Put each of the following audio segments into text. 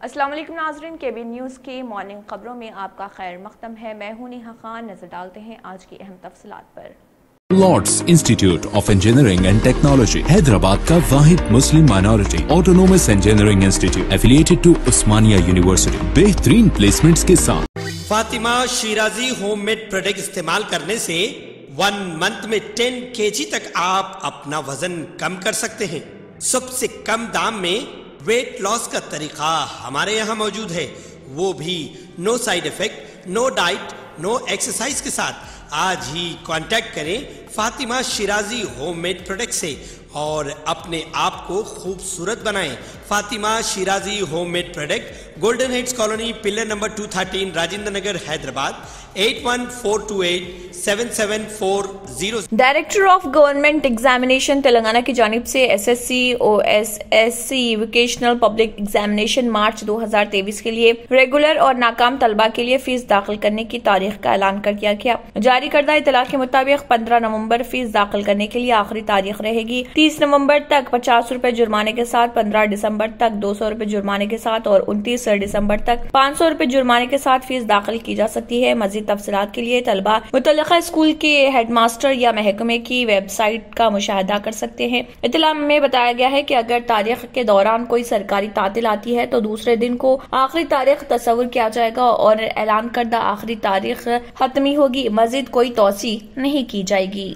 अस्सलाम वालेकुम नाजरीन के बी न्यूज़ की मॉर्निंग खबरों में आपका खैर मकदम है। मैं हूँ नेहा खान नज़र डालते हैं आज की अहम तफसलात पर। Lords Institute of Engineering and Technology Hyderabad का वाहिद मुस्लिम minority autonomous engineering institute affiliated to Osmania University बेहतरीन प्लेसमेंट्स के साथ। फातिमा शिराजी होममेड प्रोडक्ट इस्तेमाल करने से वन मंथ में टेन के तक आप अपना वज़न कम कर सकते हैं। सबसे कम दाम में वेट लॉस का तरीका हमारे यहाँ मौजूद है। वो भी no side effect no diet no exercise के साथ। आज ही कांटेक्ट करें फातिमा शिराजी होममेड प्रोडक्ट से और अपने आप को खूबसूरत बनाएँ। Fatima Shirazi homemade product golden heads colony pillar number 213 Rajendra Nagar Hyderabad director of government examination Telangana की जानब से SSC OSSC vocational public examination March 2023 के लिए रेगुलर और नाकाम तलबा के लिए फ़ीस दाखिल करने की तारीख का ऐलान कर दिया गया। जारी करदा इतला के मुताबिक 15 नवंबर फ़ीस दाखिल करने के लिए आखिरी तारीख रहेगी। 30 नवंबर तक पचास रूपए जुर्माने के साथ 15 दिसंबर तक दो सौ रूपए जुर्माने के साथ और उनतीस दिसंबर तक पाँच सौ रूपए जुर्माने के साथ फ़ीस दाखिल की जा सकती है। मजीद तफसलात के लिए तलबा मुतल स्कूल के हेड मास्टर या महकमे की वेबसाइट का मुशाह कर सकते हैं। इतला में बताया गया है की अगर तारीख के दौरान कोई सरकारी तातिल आती है तो दूसरे दिन को आखिरी तारीख तस्वर किया जाएगा और ऐलान करदा आखिरी तारीख खत्मी होगी। मजीद कोई तोसी नहीं की जाएगी।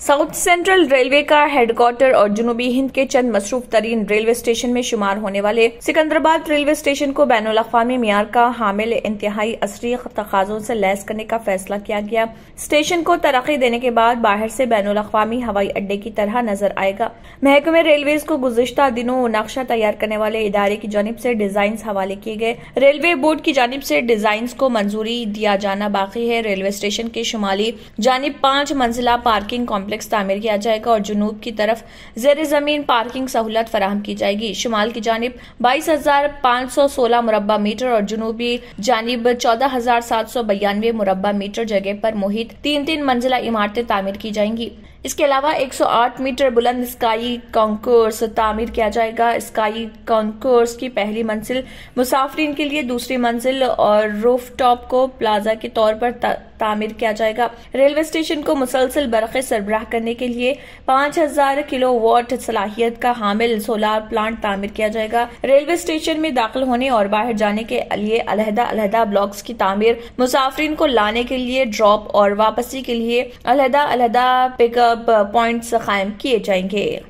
साउथ सेंट्रल रेलवे का हेडक्वार्टर और जुनूबी हिंद के चंद मसरूफ तरीन रेलवे स्टेशन में शुमार होने वाले सिकंदराबाद रेलवे स्टेशन को बैन अवी मीयार का हामिल इंतहाई असरी तकाजों से लैस करने का फैसला किया गया। स्टेशन को तरक्की देने के बाद बाहर से बैन अवी हवाई अड्डे की तरह नज़र आएगा। महकमे रेलवे को गुजशत दिनों नक्शा तैयार करने वाले इदारे की जानब ऐसी डिज़ाइन हवाले किए गए। रेलवे बोर्ड की जानब ऐसी डिज़ाइन को मंजूरी दिया जाना बाकी है। रेलवे स्टेशन के शुमाली जानब पाँच मंजिला पार्किंग कॉम्प्लेक्स तामीर किया जाएगा और जुनूब की तरफ़ जेर ज़मीन पार्किंग सहूलत फराहम की जाएगी। शुमाल की जानब बाईस हज़ार पाँच सौ सोलह मुरबा मीटर और जुनूबी जानब चौदह हज़ार सात सौ बयानवे मुरबा मीटर जगह पर मुहित तीन तीन मंजिला इमारतें तामीर की जाएँगी। इसके अलावा 108 मीटर बुलंद स्काई कॉन्कोर्स तामीर किया जाएगा। स्काई कॉन्कोर्स की पहली मंजिल मुसाफरीन के लिए, दूसरी मंजिल और रूफ टॉप को प्लाजा के तौर पर तामीर किया जाएगा। रेलवे स्टेशन को मुसलसल बरक़े सरबराह करने के लिए पाँच हज़ार किलो वाट सलाहियत का हामिल सोलार प्लांट तामीर किया जाएगा। रेलवे स्टेशन में दाखिल होने और बाहर जाने के लिए अलहदा अलहदा ब्लॉक्स की तामीर मुसाफरीन को लाने के लिए ड्रॉप और वापसी के लिए अलहदा अलहदा पिकअप पॉइंट्स कायम किए जाएँगे।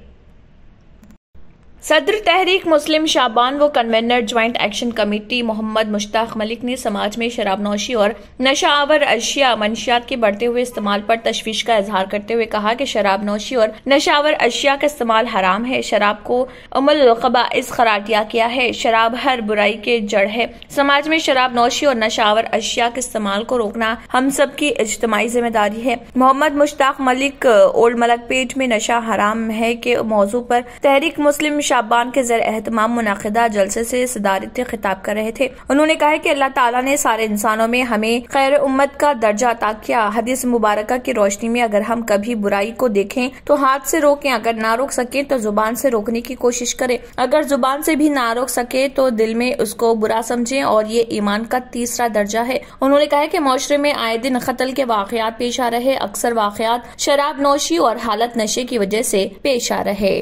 सदर तहरीक मुस्लिम शाबान व convener joint action committee Mohammed Mushtaq Malik ने समाज में शराब नौशी और नशा आवर अशिया मंशियात के बढ़ते हुए इस्तेमाल पर तशवीश का इजहार करते हुए कहा कि शराब नौशी और नशावर अशिया का इस्तेमाल हराम है। शराब को अमल कबाइस करार दिया गया है। शराब हर बुराई के जड़ है। समाज में शराब नौशी और नशावर अशिया के इस्तेमाल को रोकना हम सब की इज्तमाही ज़िम्मेदारी है। मोहम्मद मुश्ताक मलिक, ओल्ड मलकपेट में नशा हराम है के मौजू पर तहरीक मुस्लिम शाबान के जर अहतमाम मुनदा जलसे से सदारत खिताब कर रहे थे। उन्होंने कहा कि अल्लाह ताला ने सारे इंसानों में हमें खैर उम्मत का दर्जा अता किया। हदीस मुबारक की रोशनी में अगर हम कभी बुराई को देखें तो हाथ से रोकें। अगर ना रोक सके तो ज़ुबान से रोकने की कोशिश करें। अगर ज़ुबान से भी ना रोक सके तो दिल में उसको बुरा समझें और ये ईमान का तीसरा दर्जा है। उन्होंने कहा कि माशरे में आए दिन कत्ल के वाकयात पेश आ रहे। अक्सर वाकयात शराब नौशी और हालत नशे की वजह से पेश आ रहे।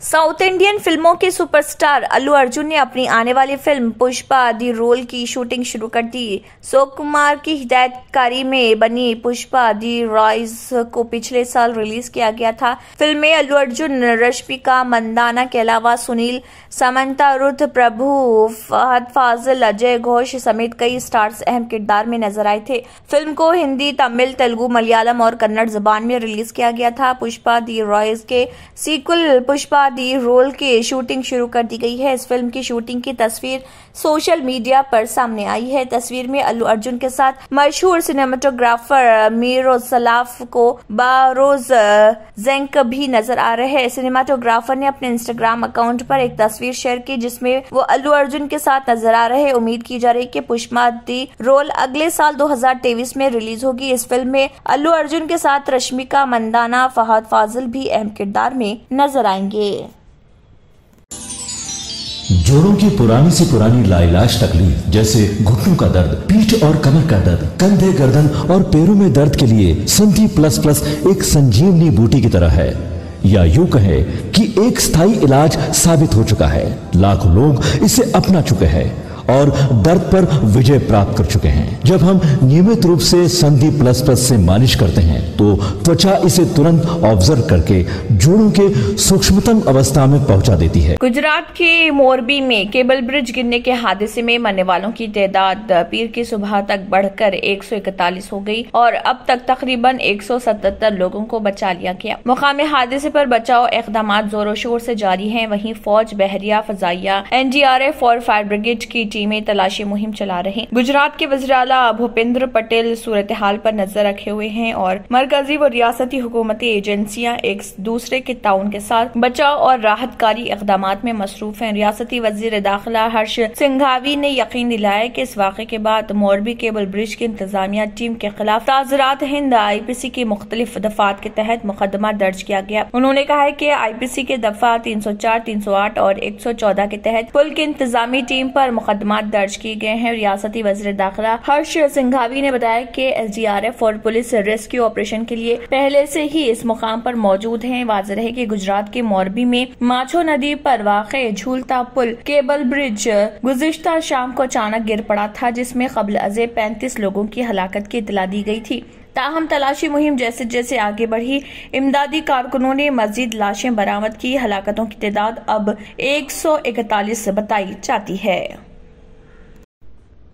साउथ इंडियन फ़िल्मों के सुपरस्टार अल्लू अर्जुन ने अपनी आने वाली फ़िल्म पुष्पा दी रोल की शूटिंग शुरू कर दी। शोक कुमार की हिदायतकारी में बनी पुष्पा दी रॉयज को पिछले साल रिलीज़ किया गया था। फ़िल्म में अल्लू अर्जुन, रश्मिका मंदाना के अलावा सुनील, समंता रुद्ध प्रभु, फहद फाजिल, अजय घोष समेत कई स्टार्स अहम किरदार में नज़र आए थे। फ़िल्म को हिंदी, तमिल, तेलुगु, मलयालम और कन्नड़ जबान में रिलीज़ किया गया था। पुष्पा दी रॉयज के सीक्वल, पुष्पा दी रोल के शूटिंग शुरू कर दी गई है। इस फ़िल्म की शूटिंग की तस्वीर सोशल मीडिया पर सामने आई है। तस्वीर में अल्लू अर्जुन के साथ मशहूर सिनेमाटोग्राफर मीरो सलाफ को बारोज जेंक भी नज़र आ रहे हैं। सिनेमाटोग्राफर ने अपने इंस्टाग्राम अकाउंट पर एक तस्वीर शेयर की, जिसमें वो अल्लू अर्जुन के साथ नज़र आ रहे उम्मीद की जा रही कि पुष्पा दी रोल अगले साल 2023 में रिलीज़ होगी। इस फ़िल्म में अल्लू अर्जुन के साथ रश्मिका, मंदाना, फहद, फाजिल भी अहम किरदार में नज़र आएँगे। जोड़ों की पुरानी से पुरानी लाइलाज तकलीफ़ जैसे घुटनों का दर्द, पीठ और कमर का दर्द, कंधे गर्दन और पैरों में दर्द के लिए संधि प्लस प्लस एक संजीवनी बूटी की तरह है। या यूँ कहे कि एक स्थायी इलाज साबित हो चुका है। लाखों लोग इसे अपना चुके हैं। और दर्द पर विजय प्राप्त कर चुके हैं। जब हम नियमित रूप से संधि प्लस प्लस से मालिश करते हैं तो त्वचा इसे तुरंत ऑब्ज़र्व करके जोड़ों के सूक्ष्मतम अवस्था में पहुँचा देती है। गुजरात के मोरबी में केबल ब्रिज गिरने के हादसे में मरने वालों की तादाद पीर की सुबह तक बढ़कर एक सौ इकतालीस हो गई और अब तक तकरीबन 177 लोगों को बचा लिया गया। मुकामी हादसे पर बचाव इकदाम जोरों शोर से जारी हैं। वहीं फौज बहरिया फजाइया, एनडीआरएफ और फायर ब्रिगेड की टीमें तलाशी मुहिम चला रही गुजरात के वजराला भूपेंद्र पटेल सूरत हाल पर नज़र रखे हुए हैं और मरकजी व रियासती हुकूमती एजेंसियाँ एक दूसरे के ताउन के साथ बचाव और राहतकारी इकदाम में मसरूफ हैं। रियासती वज़ीर दाखिला हर्ष सिंघावी ने यकीन दिलाया कि इस वाक़े के बाद मोरबी केबल ब्रिज की इंतजामिया टीम के खिलाफ ताजरात हिंद आई पी सी की मुख्तलिफ़ दफात के तहत मुकदमा दर्ज किया गया। उन्होंने कहा है की आई पी सी के दफ़ा तीन सौ चार, तीन सौ आठ और एक सौ चौदह के तहत पुल की इंतजामी टीम पर मुकदमा मुकदमा दर्ज किए गए हैं। रियासती वज़ीर दाखिला हर्ष सिंघावी ने बताया कि एसडीआरएफ और पुलिस रेस्क्यू ऑपरेशन के लिए पहले से ही इस मुकाम पर मौजूद हैं। वाज है कि गुजरात के मोरबी में माछो नदी पर वाक़ झूलता पुल केबल ब्रिज गुजश्ता शाम को अचानक गिर पड़ा था, जिसमें कबल अजे पैंतीस लोगों की हलाकत की इतला दी गई थी। ताहम तलाशी मुहिम जैसे जैसे आगे बढ़ी, इमदादी कारकुनों ने मजीद लाशें बरामद की। हलाकतों की तादाद अब एक सौ इकतालीस बताई जाती है।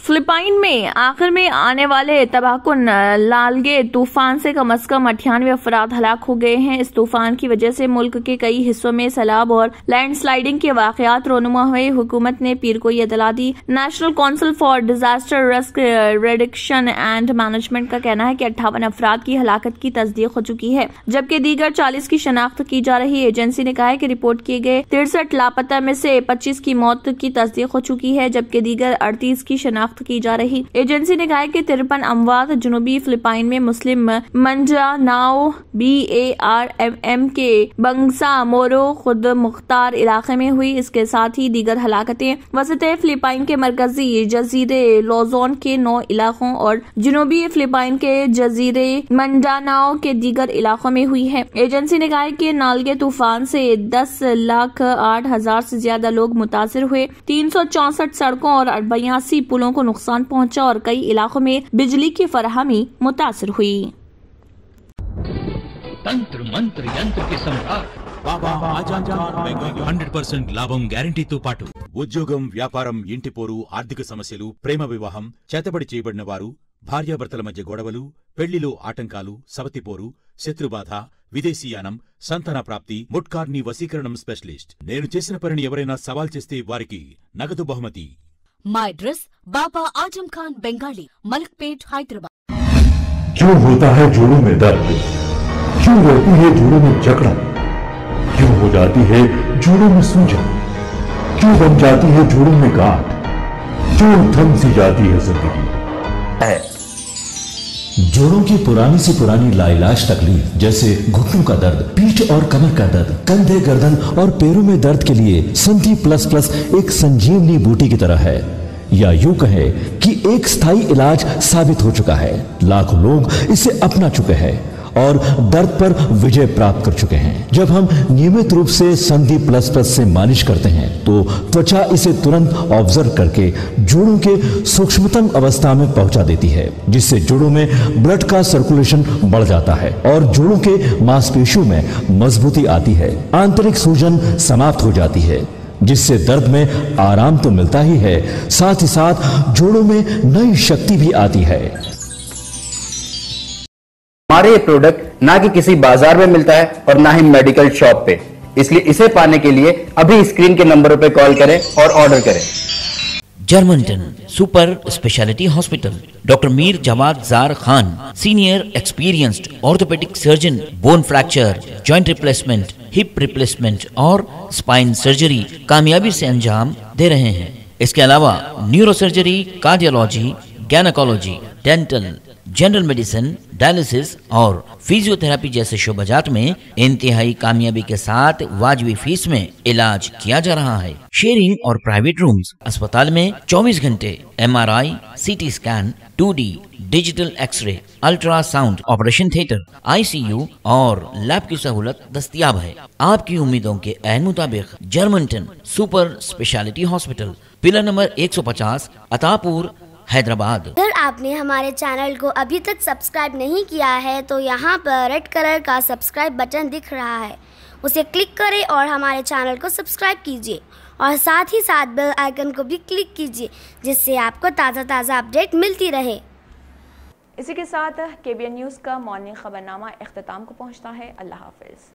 फिलिपाइन में आखिर में आने वाले तबाहकुन लालगे तूफ़ान से कम अज कम अठानवे अफराद हलाक हो गए हैं। इस तूफ़ान की वजह से मुल्क के कई हिस्सों में सैलाब और लैंडस्लाइडिंग के वाकत रोनुमा हुए। हुकूमत ने पीर को यह दला दी। National Council for Disaster Risk Reduction and Management का कहना है कि अट्ठावन अफराद की हलाकत की तस्दीक हो चुकी है, जबकि दीगर चालीस की शनाख्त की जा रही एजेंसी ने कहा है कि रिपोर्ट किए गए तिरसठ लापता में से पच्चीस की मौत की तस्दीक हो चुकी है, जबकि दीगर अड़तीस की शनाख्त शनाख्त की जा रही। एजेंसी ने कहा कि तिरपन अमवात जनूबी फिलिपाइन में मुस्लिम मंजा नाव B A R M M के बंगसा मोरो खुद मुख्तार इलाके में हुई। इसके साथ ही दीगर हलाकतें। वसत फिलिपाइन के मरकजी जजीरे लोजोन के नौ इलाकों और जनूबी फिलिपाइन के जजीरे मंडानाओ के दीगर इलाकों में हुई है। एजेंसी ने कहा कि नालगे तूफ़ान से दस लाख आठ हज़ार से ज़्यादा लोग मुतासर हुए। तीन सौ चौसठ सड़कों और बयासी पुलों को को नुकसान पहुंचा और कई इलाकों में बिजली की फरहमी मुतासर हुई तंत्र मंत्र यंत्र के सम्राट హండ్రెడ్ పర్సెంట్ లాభం గ్యారంటీతో పాటు ఉద్యోగం వ్యాపారం ఇంటి పోరు ఆర్థిక సమస్యలు ప్రేమ వివాహం చేతబడి చేయబడిన వారు భార్యాభర్తల మధ్య గొడవలు పెళ్లిలో ఆటంకాలు సవతిపోరు శత్రుబాధ విదేశీయానం సంతాన ప్రాప్తి ముట్కార్ని వశీకరణం స్పెషలిస్ట్ నేను చేసిన పనిని ఎవరైనా సవాల్ చేస్తే వారికి నగదు బహుమతి माई एड्रेस बाबा आज़म खान बंगाली मलकपेट हैदराबाद क्यों होता है जोड़ों में दर्द? क्यों रहती है जोड़ों में जकड़न क्यों हो जाती है जोड़ों में सूजन? क्यों बन जाती है जोड़ों में गांठ क्यों थम सी जाती है ज़िंदगी? जोड़ों की पुरानी से पुरानी लाइलाज तकलीफ़, जैसे घुटनों का दर्द, पीठ और कमर का दर्द, कंधे गर्दन और पैरों में दर्द के लिए संधि प्लस प्लस एक संजीवनी बूटी की तरह है। या यूँ कहे कि एक स्थायी इलाज साबित हो चुका है। लाखों लोग इसे अपना चुके हैं और दर्द पर विजय प्राप्त कर चुके हैं। जब हम नियमित रूप से संधि प्लस प्लस से मालिश करते हैं तो त्वचा इसे तुरंत ऑब्ज़र्व करके जोड़ों के सूक्ष्मतम अवस्था में पहुँचा देती है, जिससे जोड़ों में ब्लड का सर्कुलेशन बढ़ जाता है और जोड़ों के मांसपेशियों में मजबूती आती है। आंतरिक सूजन समाप्त हो जाती है। जिससे दर्द में आराम तो मिलता ही है साथ ही साथ जोड़ों में नई शक्ति भी आती है। हमारे ये प्रोडक्ट ना कि किसी बाज़ार में मिलता है और ना ही मेडिकल शॉप पे। इसलिए इसे पाने के लिए अभी स्क्रीन के नंबरों पे कॉल करें और ऑर्डर करें। Germanten super speciality hospital doctor Mir Jawad Zar Khan senior experienced orthopaedic surgeon bone fracture joint replacement hip replacement और स्पाइन सर्जरी कामयाबी से अंजाम दे रहे हैं। इसके अलावा neuro surgery cardiology gynaecology dental general medicine dialysis और फिजियोथेरापी जैसे शोबाजात में इंतहाई कामयाबी के साथ वाजबी फ़ीस में इलाज किया जा रहा है। शेयरिंग और प्राइवेट रूम्स अस्पताल में 24 घंटे MRI, CT scan two D digital X-ray ultrasound operation theatre ICU और लैब की सहूलत दस्तियाब है। आपकी उम्मीदों के एन मुताबिक Germanten super speciality hospital pillar number 150 Attapur Hyderabad. अगर आपने हमारे चैनल को अभी तक सब्सक्राइब नहीं किया है तो यहाँ पर रेड कलर का सब्सक्राइब बटन दिख रहा है। उसे क्लिक करें और हमारे चैनल को सब्सक्राइब कीजिए। और साथ ही साथ बेल आइकन को भी क्लिक कीजिए जिससे आपको ताज़ा ताज़ा अपडेट मिलती रहे। इसी के साथ के बी एन न्यूज़ का मॉर्निंग खबरनामा अख्ताम को पहुँचता है। अल्लाह हाफिज़।